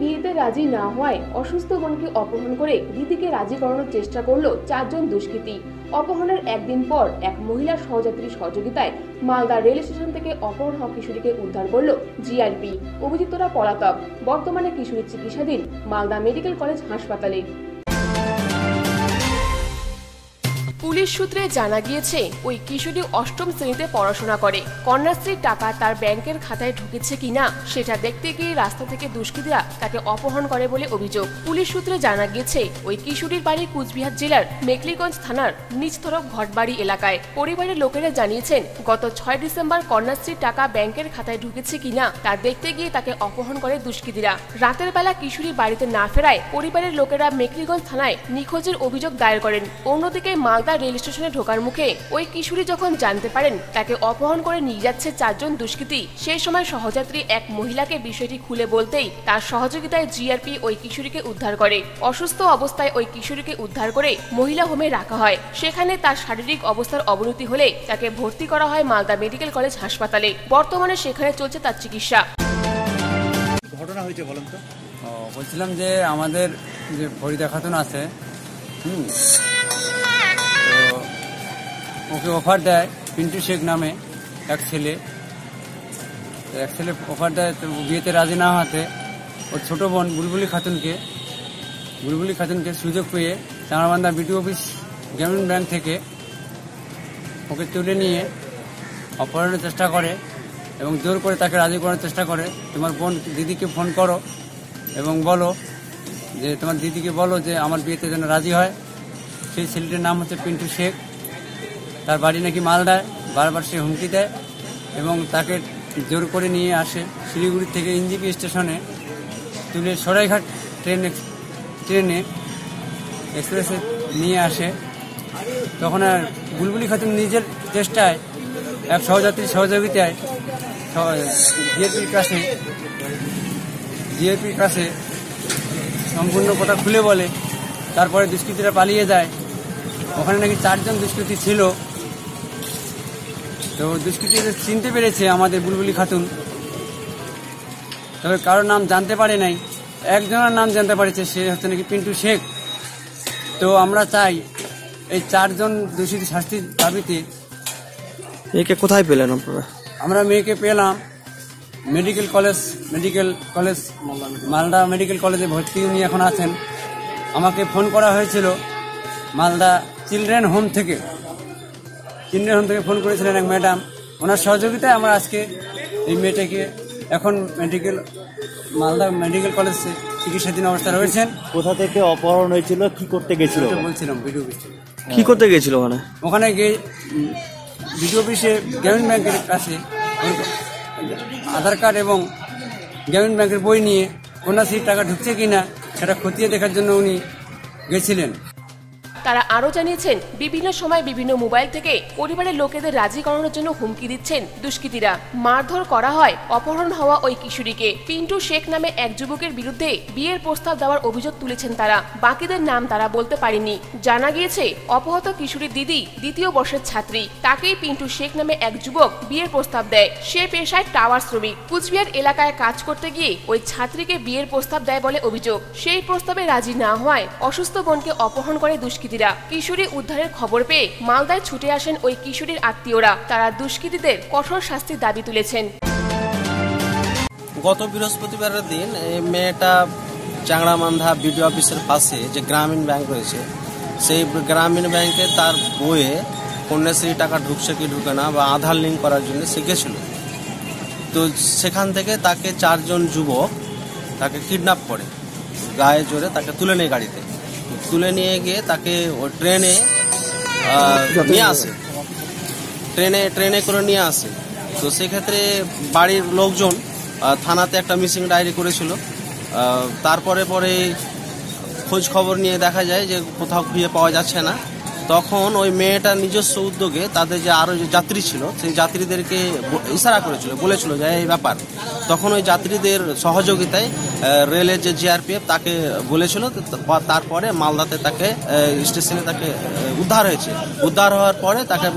বিয়েতে রাজি না হওয়ায় অসুস্থ বোনকে অপহরণ করে দিদিকে রাজি করানোর চেষ্টা করল চারজন দুষ্কৃতী। অপহরণের একদিন পর এক মহিলা সহযাত্রীর সহযোগিতায় মালদা রেল স্টেশন থেকে অপহরণ হওয়া কিশোরীকে উদ্ধার করল জিআরপি। অভিযুক্তরা পলাতক। বর্তমানে কিশোরীর চিকিৎসাধীন মালদা মেডিকেল কলেজ হাসপাতালে। পুলিশ সূত্রে জানা গিয়েছে, ওই কিশোরী অষ্টম শ্রেণীতে পড়াশোনা করে। কন্যাশ্রীর টাকা তার ব্যাংকের খাতায় ঢুকেছে কিনা, সেটা দেখতে গিয়ে রাস্তা থেকে দুষ্কৃতীরা তাকে অপহরণ করে বলে অভিযোগ। পুলিশ সূত্রে জানা গিয়েছে, ওই কিশোরীর বাড়ি কুচবিহার জেলার মেকলিগঞ্জ থানার নিচতরফ ঘটবাড়ি এলাকায়। পরিবারের লোকেরা জানিয়েছেন, গত ছয় ডিসেম্বর কন্যাশ্রীর টাকা ব্যাংকের খাতায় ঢুকেছে কিনা, তা দেখতে গিয়ে তাকে অপহরণ করে দুষ্কৃতীরা। রাতের বেলা কিশোরী বাড়িতে না ফেরায়, পরিবারের লোকেরা মেকলিগঞ্জ থানায় নিখোঁজের অভিযোগ দায়ের করেন। অন্যদিকে মালদা রেল স্টেশনে ঢোকার মুখে ওই কিশোরী যখন জানতে পারেন তাকে অপহরণ করে নিয়ে যাচ্ছে চারজন দুষ্কৃতী সেই সময় সহযাত্রী এক মহিলাকে বিষয়টি খুলে বলতেই তার সহযোগিতায় জিআরপি ওই কিশোরীকে উদ্ধার করে। অসুস্থ অবস্থায় ওই কিশোরীকে উদ্ধার করে মহিলা হোমে রাখা হয়। সেখানে তার শারীরিক অবস্থার অবনতি হলে তাকে ভর্তি করা হয় মালদা মেডিকেল কলেজ হাসপাতালে। বর্তমানে সেখানে চলছে তার চিকিৎসা। ঘটনা হয়েছে বলেন তো। বলছিলাম যে আমাদের যে ফরিদা খাতুন আছে হুম ওকে অফার দেয় পিন্টু শেখ নামে এক ছেলে। এক ছেলে অফার দেয়, তো বিয়েতে রাজি না হওয়াতে ওর ছোট বোন বুলবুলি খাতুনকে বুলবুলি খাতুনকে সুযোগ পেয়ে চাঁড়াবান্ধা বিটি অফিস গ্রামীণ ব্যাংক থেকে ওকে তুলে নিয়ে অপহরণের চেষ্টা করে এবং জোর করে তাকে রাজি করার চেষ্টা করে। তোমার বোন, দিদিকে ফোন করো এবং বলো যে তোমার দিদিকে বলো যে আমার বিয়েতে যেন রাজি হয়। সেই ছেলেটির নাম হচ্ছে পিন্টু শেখ। তার বাড়ি নাকি মালদায়। বারবার সে হুমকি দেয় এবং তাকে জোর করে নিয়ে আসে। শিলিগুড়ি থেকে ইঞ্জিপি স্টেশনে তুলে সরাইঘাট ট্রেন ট্রেনে এক্সপ্রেসে নিয়ে আসে। তখন আর বুলবুলি খাতুন নিজের চেষ্টায় এক সহযাত্রীর সহযোগিতায় জিএপির কাছে জিএপির কাছে সম্পূর্ণ কথা খুলে বলে। তারপরে দুষ্কৃতীরা পালিয়ে যায়। ওখানে নাকি চারজন দুষ্কৃতী ছিল। তো দুষ্কৃতীদের চিনতে পেরেছে আমাদের বুলবুলি খাতুন। তবে কারোর নাম জানতে পারে নাই। একজনের নাম জানতে পারেছে সে হচ্ছে নাকি পিন্টু শেখ। তো আমরা চাই এই চারজন দোষীর শাস্তির দাবিতে মেয়েকে কোথায় পেলেন আপনারা? আমরা মেয়েকে পেলাম medical college medical college Malda medical কলেজে ভর্তি উনি এখন আছেন। আমাকে ফোন করা হয়েছিল মালদা চিলড্রেন হোম থেকে। হোম থেকে ফোন করেছিলেন এক ম্যাডাম। ওনার সহযোগিতায় আমরা আজকে এই মেয়েটাকে এখন মেডিকেল মালদা মেডিকেল কলেজে চিকিৎসাধীন অবস্থা রয়েছেন। কোথা থেকে অপহরণ হয়েছিল কি করতে গেছিল? বলছিলাম ভিডিও অফিসে কি করতে গেছিল ওখানে? ওখানে গিয়ে বিডিও অফিসে গ্রামীণ ব্যাংকের কাছে আধার কার্ড এবং গ্রামীণ ব্যাংকের বই নিয়ে কন্যাশ্রীর টাকা ঢুকছে কিনা সেটা খতিয়ে দেখার জন্য উনি গেছিলেন। তারা আরও জানিয়েছেন, বিভিন্ন সময় বিভিন্ন মোবাইল থেকে পরিবারের লোকেদের রাজি করানোর জন্য হুমকি দিচ্ছেন দুষ্কৃতীরা। মারধর করা হয় অপহরণ হওয়া ওই কিশোরীকে। পিন্টু শেখ নামে এক যুবকের বিরুদ্ধে বিয়ের প্রস্তাব দেওয়ার অভিযোগ তুলেছেন তারা। বাকিদের নাম তারা বলতে পারেনি। জানা গিয়েছে, অপহত কিশোরীর দিদি দ্বিতীয় বর্ষের ছাত্রী। তাকেই পিন্টু শেখ নামে এক যুবক বিয়ের প্রস্তাব দেয়। সে পেশায় টাওয়ার শ্রমিক। কুচবিহার এলাকায় কাজ করতে গিয়ে ওই ছাত্রীকে বিয়ের প্রস্তাব দেয় বলে অভিযোগ। সেই প্রস্তাবে রাজি না হওয়ায় অসুস্থ বোনকে অপহরণ করে দুষ্কৃতীরা কিশোরী উদ্ধারের খবর পেয়ে মালদায় ছুটে আসেন ওই কিশোরীর আত্মীয়রা। তারা দুষ্কৃতীদের কঠোর শাস্তির দাবি তুলেছেন। গত বৃহস্পতিবারের দিন এই মেয়েটা চাংড়ামান্ধা বিডিও অফিসের পাশে যে গ্রামীণ ব্যাংক রয়েছে, সেই গ্রামীণ ব্যাংকে তার বইয়ে কন্যাশ্রী টাকা ঢুকছে কি ঢুকে না বা আধার লিঙ্ক করার জন্য শিখেছিল। তো সেখান থেকে তাকে চারজন যুবক তাকে কিডন্যাপ করে, গায়ে জোরে তাকে তুলে নেয় গাড়িতে। তুলে নিয়ে গিয়ে তাকে ও ট্রেনে নিয়ে আসে। ট্রেনে ট্রেনে করে নিয়ে আসে। তো সেক্ষেত্রে বাড়ির লোকজন থানাতে একটা মিসিং ডায়েরি করেছিল। তারপরে পরে খোঁজ খবর নিয়ে দেখা যায় যে কোথাও খুঁজে পাওয়া যাচ্ছে না। তখন ওই মেয়েটা নিজস্ব উদ্যোগে তাদের যে আরও যে যাত্রী ছিল, সেই যাত্রীদেরকে ইশারা করেছিল, বলেছিল যে, এই ব্যাপার। তখন ওই যাত্রীদের সহযোগিতায় রেলের যে জিআরপিএফ তাকে বলেছিল তারপরে মালদাতে তাকে স্টেশনে তাকে উদ্ধার হয়েছে। উদ্ধার হওয়ার পরে তাকে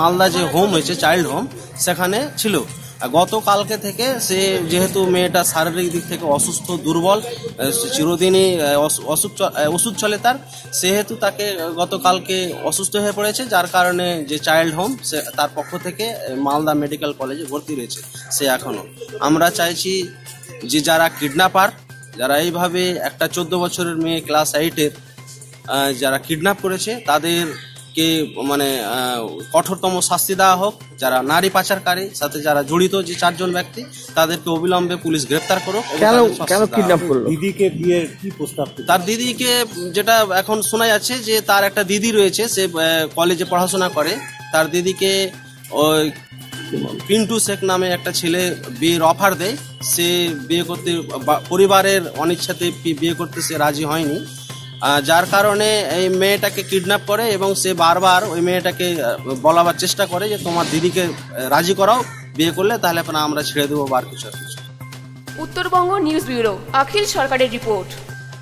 মালদা যে হোম হয়েছে, চাইল্ড হোম, সেখানে ছিল। গতকালকে থেকে সে যেহেতু মেয়েটা শারীরিক দিক থেকে অসুস্থ, দুর্বল চিরদিনই অসুখ ওষুধ চলে তার, সেহেতু তাকে গতকালকে অসুস্থ হয়ে পড়েছে, যার কারণে যে চাইল্ড হোম, সে তার পক্ষ থেকে মালদা মেডিকেল কলেজে ভর্তি রয়েছে, সে এখনও আমরা চাইছি যে যারা কিডন্যাপার, যারা এইভাবে একটা চোদ্দ বছরের মেয়ে ক্লাস এইটের যারা কিডন্যাপ করেছে তাদেরকে মানে আহ, কঠোরতম শাস্তি দেওয়া হোক যারা নারী পাচারকারী সাথে যারা জড়িত যে চারজন ব্যক্তি তাদেরকে অবিলম্বে পুলিশ গ্রেপ্তার করুক কেন। কিডন্যাপ করল? দিদিকে বিয়ের কি প্রস্তাব তার দিদিকে যেটা এখন শোনা যাচ্ছে যে তার একটা দিদি রয়েছে সে কলেজে পড়াশোনা করে। তার দিদিকে ওই পিন্টু শেখ নামে একটা ছেলে বিয়ের অফার দেয়। সে বিয়ে করতে পরিবারের অনিচ্ছাতে বিয়ে করতে সে রাজি হয়নি। যার কারণে এই মেয়েটাকে কিডন্যাপ করে এবং সে বারবার ওই মেয়েটাকে বলাবার চেষ্টা করে যে তোমার দিদিকে রাজি করাও, বিয়ে করলে তাহলে আমরা ছেড়ে দেবো বার কিছু উত্তরবঙ্গ নিউজ ব্যুরো অখিল সরকারের রিপোর্ট।